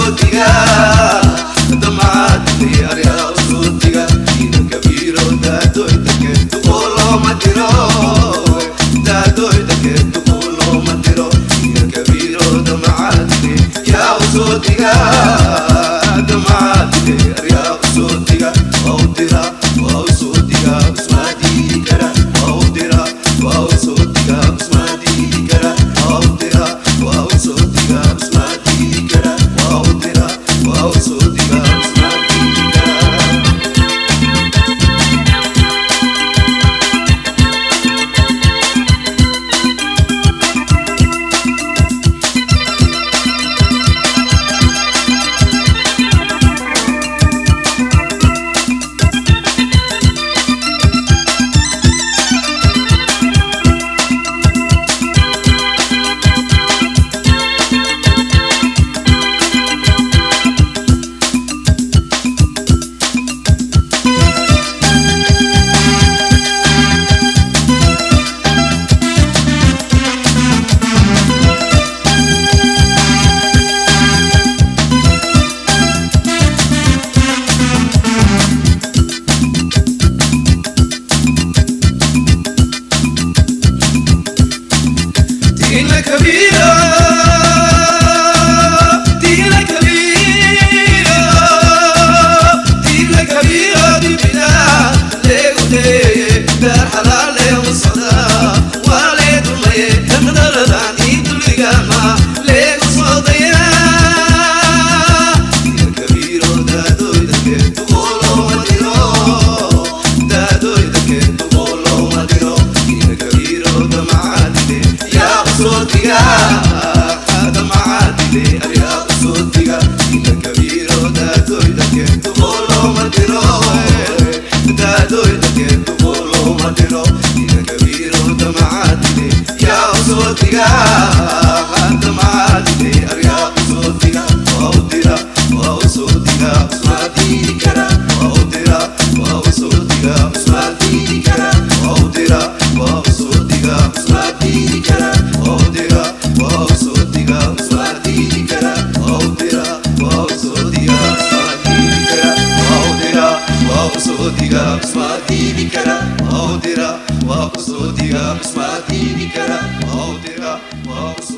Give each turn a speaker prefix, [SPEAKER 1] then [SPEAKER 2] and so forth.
[SPEAKER 1] σου τη Gracias. Ma'otera, ma'osodira, ma'smatini kara, ma'otera, ma'osodira.